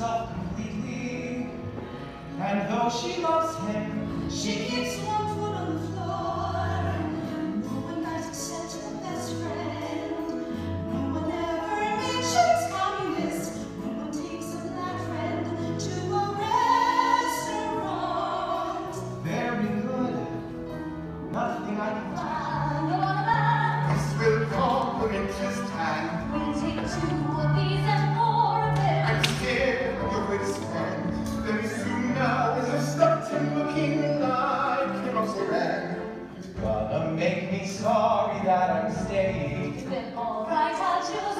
herself completely, and though she loves him, she keeps winter's time. take two of these and four of them. I'm scared you would stand. Very soon now I a starting looking like him of It's gonna make me sorry that I'm staying. It's alright, I'll choose